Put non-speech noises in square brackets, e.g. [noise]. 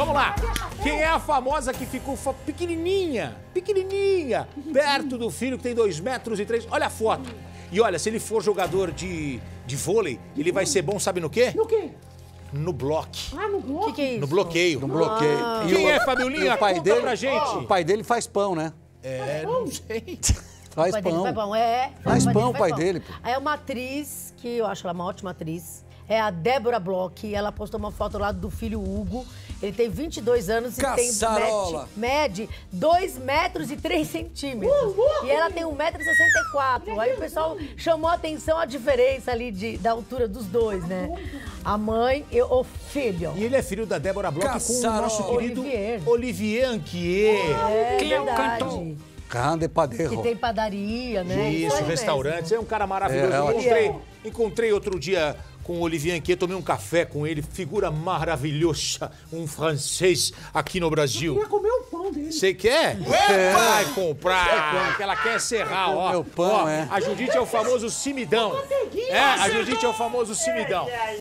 Vamos lá. Quem é a famosa que ficou pequenininha, pequenininha, perto do filho que tem dois metros e três? Olha a foto. E olha, se ele for jogador de, de vôlei, ele vai ser bom, sabe no quê? No quê? No bloco. Ah, no O bloco? que, que é isso? No bloqueio. No bloqueio. E Quem é, Fabiolinha? o pai dele, pra gente. O pai dele faz pão, né? É, não sei. [laughs] Faz O pai dele pão. faz pão, é. Faz O pão, o pai dele, é uma atriz, que eu acho ela uma ótima atriz, é a Débora Bloch. Ela postou uma foto lá do filho Hugo. Ele tem 22 anos e Caçarola. tem mede, mede 2 metros e 3 centímetros. Uh, uh, e ela tem 1,64m. Aí o pessoal chamou a atenção a diferença ali de, da altura dos dois, né? A mãe e o filho. E ele é filho da Débora Bloch com o Caçarola. nosso querido Olivier. Olivier Anquier. É Quem é o cantor? Grande Que padeiro. tem padaria, né? Isso, restaurantes. mesmo. É um cara maravilhoso. É, é encontrei, encontrei outro dia com o Olivier Anquier, tomei um café com ele, figura maravilhosa, um francês aqui no Brasil. Queria comer o pão dele. Você quer? Vai comprar, que ela quer serrar, ó. Meu pão, Ó, é. A Judite é o famoso cimidão. É, a Judite é o famoso cimidão.